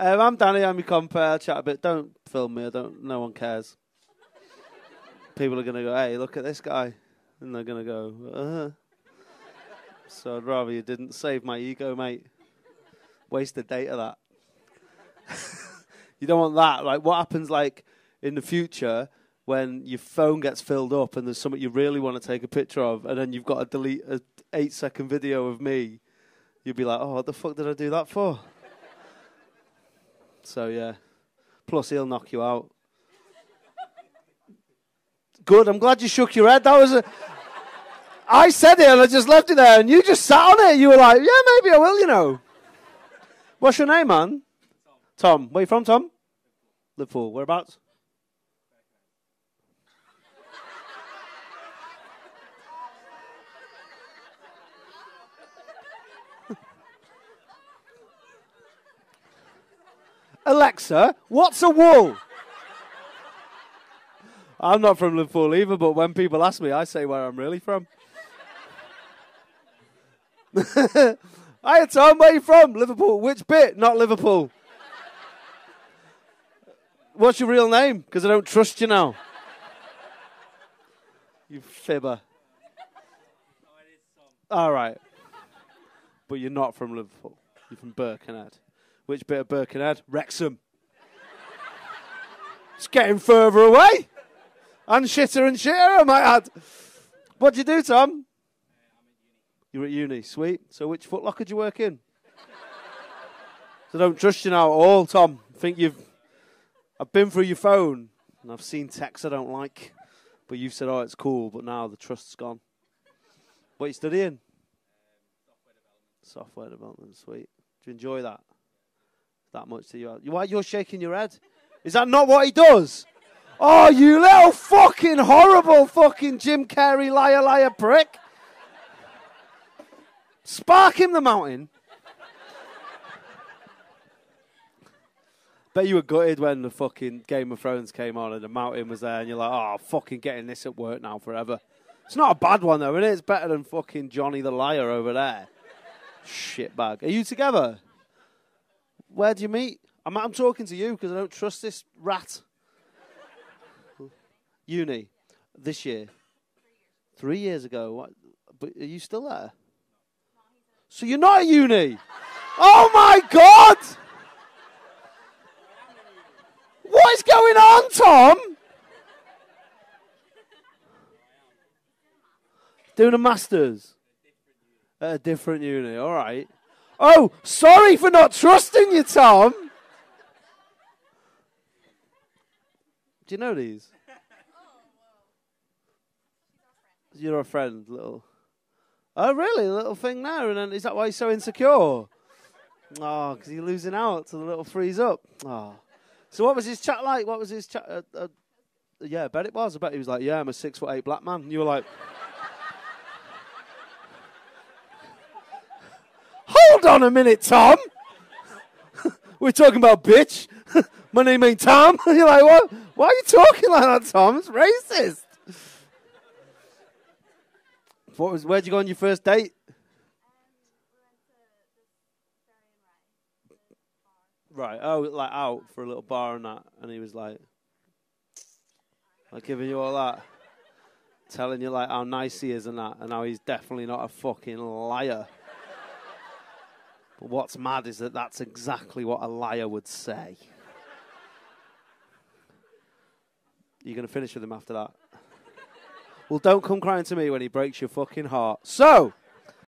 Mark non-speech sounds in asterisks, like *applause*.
Um, I'm Danny. I'm your compere. I'll chat a bit. Don't film me. I don't. No one cares. People are gonna go, "Hey, look at this guy," and they're gonna go, "Uh." So I'd rather you didn't save my ego, mate. Waste the date of that. *laughs* you don't want that. Like, what happens, like in the future when your phone gets filled up and there's something you really want to take a picture of, and then you've got to delete a eight second video of me? You'd be like, "Oh, what the fuck did I do that for?" So yeah. Plus, he'll knock you out. Good. I'm glad you shook your head. That was a. I said it and I just left it there, and you just sat on it. You were like, "Yeah, maybe I will," you know. What's your name, man? Tom. Tom. Where you from, Tom? Liverpool. Whereabouts? Alexa, what's a wool? I'm not from Liverpool either, but when people ask me, I say where I'm really from. *laughs* Hi, Tom. Where are you from? Liverpool. Which bit? Not Liverpool. What's your real name? Because I don't trust you now. You fibber. All right. But you're not from Liverpool. You're from Birkenhead. Which bit of Birkenhead? Wrexham. it's getting further away. And shitter and shitter, I might add. What do you do, Tom? You're at uni. Sweet. So which footlocker do you work in? so don't trust you now at all, Tom. I think you've... I've been through your phone and I've seen texts I don't like. But you've said, oh, it's cool, but now the trust's gone. What are you studying? software development. Software development, sweet. Do you enjoy that? That much to you? Why you're shaking your head? Is that not what he does? Oh, you little fucking horrible fucking Jim Carrey liar liar prick. Spark him the mountain. Bet you were gutted when the fucking Game of Thrones came on and the mountain was there and you're like, oh, fucking getting this at work now forever. It's not a bad one though, is it? It's better than fucking Johnny the Liar over there. Shitbag. Are you together? Where do you meet? I'm, I'm talking to you because I don't trust this rat. *laughs* Uni, this year. Three years ago. What? But are you still there? So you're not at uni? Oh my God! What is going on, Tom? Doing a master's at a different uni. All right. Oh, sorry for not trusting you, Tom. Do you know these? You're a friend, little. Oh, really? A little thing now? And then is that why you're so insecure? Oh, because you're losing out to the little freeze up. Oh. So what was his chat like? What was his chat? Uh, uh, yeah, I bet it was. I bet he was like, yeah, I'm a six foot eight black man. And you were like. On a minute, Tom. *laughs* We're talking about bitch. *laughs* My name ain't Tom. *laughs* You're like, what? Why are you talking like that, Tom? It's racist. What was? Where'd you go on your first date? Right. Oh, like out for a little bar and that, and he was like, like giving you all that, telling you like how nice he is and that, and how he's definitely not a fucking liar. But what's mad is that that's exactly what a liar would say. You're going to finish with him after that. Well, don't come crying to me when he breaks your fucking heart. So,